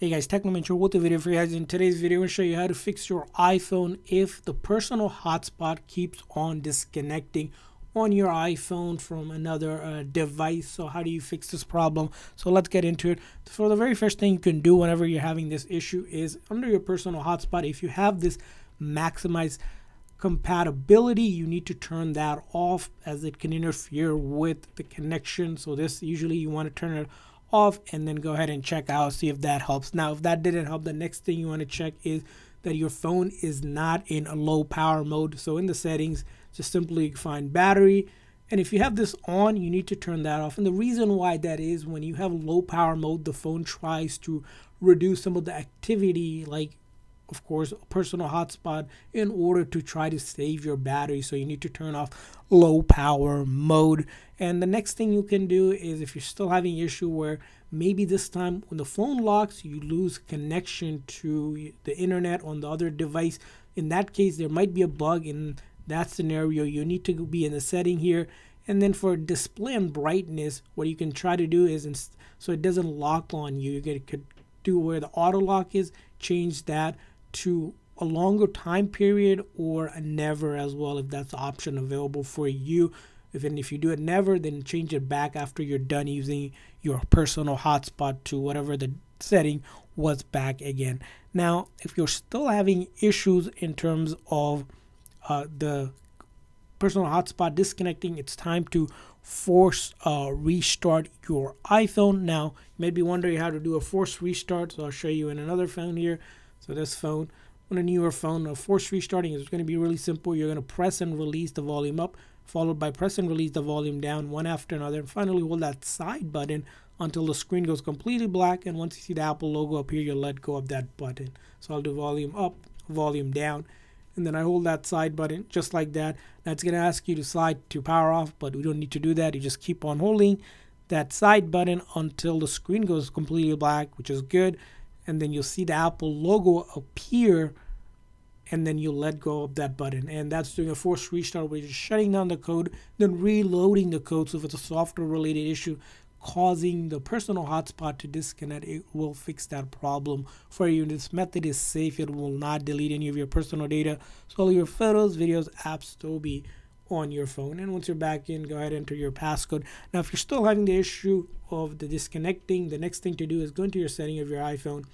Hey guys, Technomentary with a video for you guys. In today's video, I'm going to show you how to fix your iPhone if the personal hotspot keeps on disconnecting on your iPhone from another uh, device. So how do you fix this problem? So let's get into it. For the very first thing you can do whenever you're having this issue is under your personal hotspot, if you have this maximize compatibility, you need to turn that off as it can interfere with the connection. So this usually you want to turn it off and then go ahead and check out see if that helps. Now if that didn't help the next thing you want to check is that your phone is not in a low power mode. So in the settings just simply find battery. And if you have this on you need to turn that off. And the reason why that is when you have low power mode the phone tries to reduce some of the activity like of course, personal hotspot in order to try to save your battery. So you need to turn off low power mode. And the next thing you can do is if you're still having issue where maybe this time when the phone locks, you lose connection to the internet on the other device. In that case, there might be a bug in that scenario. You need to be in the setting here. And then for display and brightness, what you can try to do is so it doesn't lock on you, you could do where the auto lock is, change that to a longer time period or never as well if that's the option available for you. If and if you do it never then change it back after you're done using your personal hotspot to whatever the setting was back again. Now if you're still having issues in terms of uh, the personal hotspot disconnecting it's time to force uh, restart your iphone. Now you may be wondering how to do a force restart so i'll show you in another phone here so this phone, on a newer phone, a force restarting is going to be really simple. You're going to press and release the volume up, followed by press and release the volume down one after another, and finally hold that side button until the screen goes completely black. And once you see the Apple logo up here, you'll let go of that button. So I'll do volume up, volume down, and then I hold that side button just like that. That's going to ask you to slide to power off, but we don't need to do that. You just keep on holding that side button until the screen goes completely black, which is good and then you'll see the Apple logo appear and then you let go of that button. And that's doing a forced restart where you're shutting down the code then reloading the code. So if it's a software related issue causing the personal hotspot to disconnect it will fix that problem for you. This method is safe. It will not delete any of your personal data. So all your photos videos apps be on your phone. And once you're back in go ahead and enter your passcode. Now if you're still having the issue of the disconnecting the next thing to do is go into your setting of your iphone.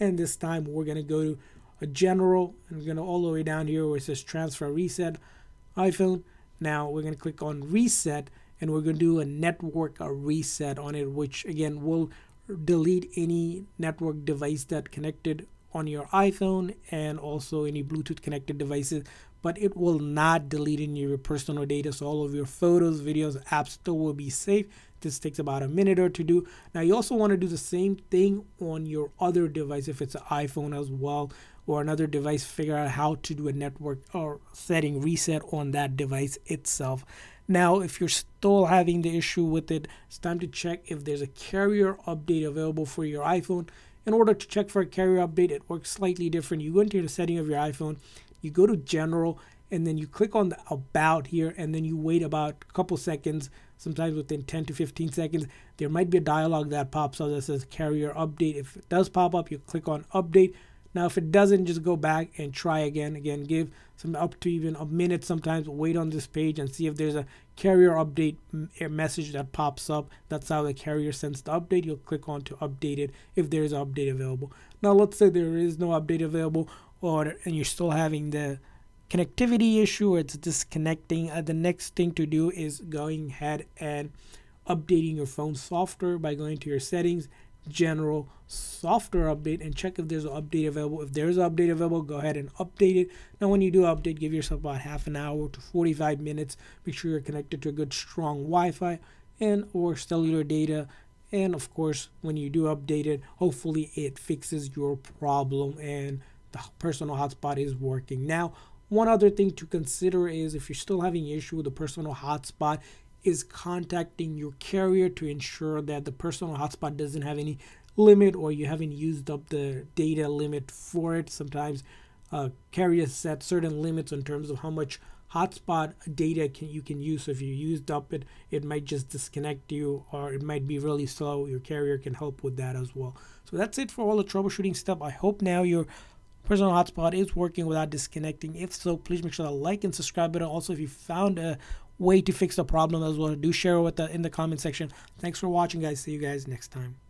And this time we're going to go to a general and we're going to all the way down here where it says transfer reset iphone. Now we're going to click on reset and we're going to do a network a reset on it which again will delete any network device that connected on your iphone and also any bluetooth connected devices but it will not delete any of your personal data. So all of your photos, videos, apps still will be safe. This takes about a minute or to do. Now you also want to do the same thing on your other device if it's an iPhone as well or another device figure out how to do a network or setting reset on that device itself. Now, if you're still having the issue with it, it's time to check if there's a carrier update available for your iPhone. In order to check for a carrier update, it works slightly different. You go into the setting of your iPhone, you go to general and then you click on the about here and then you wait about a couple seconds sometimes within 10 to 15 seconds. There might be a dialog that pops up that says carrier update. If it does pop up you click on update. Now if it doesn't just go back and try again again give some up to even a minute sometimes wait on this page and see if there's a carrier update message that pops up. That's how the carrier sends the update. You'll click on to update it if there's an update available. Now let's say there is no update available or and you're still having the connectivity issue it's disconnecting. Uh, the next thing to do is going ahead and updating your phone software by going to your settings general software update and check if there's an update available. If there's an update available go ahead and update it. Now when you do update give yourself about half an hour to 45 minutes. Make sure you're connected to a good strong wi-fi and or cellular data. And of course when you do update it hopefully it fixes your problem and the personal hotspot is working. Now, one other thing to consider is if you're still having issue with the personal hotspot, is contacting your carrier to ensure that the personal hotspot doesn't have any limit or you haven't used up the data limit for it. Sometimes uh, carriers set certain limits in terms of how much hotspot data can you can use. So if you used up it, it might just disconnect you, or it might be really slow. Your carrier can help with that as well. So that's it for all the troubleshooting stuff. I hope now your personal hotspot is working without disconnecting. If so, please make sure to like and subscribe button. Also, if you found a way to fix the problem as well, do share with the in the comment section. Thanks for watching, guys. See you guys next time.